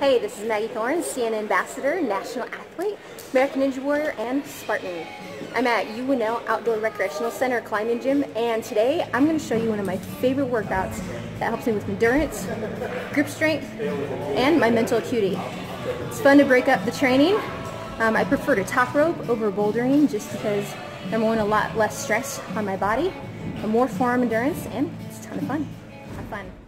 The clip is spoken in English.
Hey, this is Maggi Thorne, CNN Ambassador, National Athlete, American Ninja Warrior, and Spartan. I'm at UNL Outdoor Recreational Center Climbing Gym, and today I'm going to show you one of my favorite workouts that helps me with endurance, grip strength, and my mental acuity. It's fun to break up the training. Um, I prefer to top rope over bouldering just because I'm one, a lot less stress on my body, more forearm endurance, and it's a ton of fun. Have fun.